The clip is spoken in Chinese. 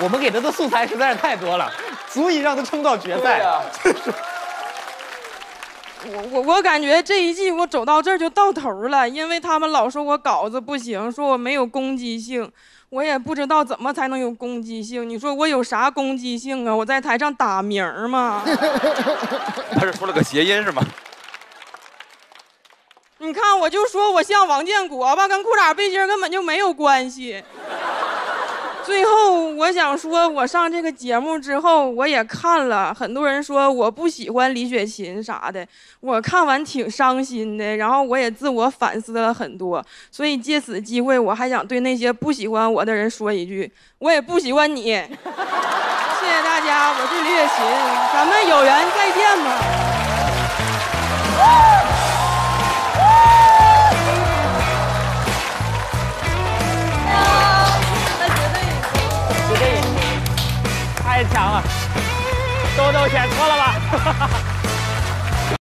我们给他的素材实在是太多了，足以让他冲到决赛。我我我感觉这一季我走到这儿就到头了，因为他们老说我稿子不行，说我没有攻击性，我也不知道怎么才能有攻击性。你说我有啥攻击性啊？我在台上打鸣儿吗？他是出了个谐音是吗？你看，我就说我像王建国吧，跟裤衩背心根本就没有关系。最后，我想说，我上这个节目之后，我也看了很多人说我不喜欢李雪琴啥的，我看完挺伤心的，然后我也自我反思了很多。所以借此机会，我还想对那些不喜欢我的人说一句：我也不喜欢你。谢谢大家，我是李雪琴，咱们有缘再见吧。太强了，豆豆选错了吧？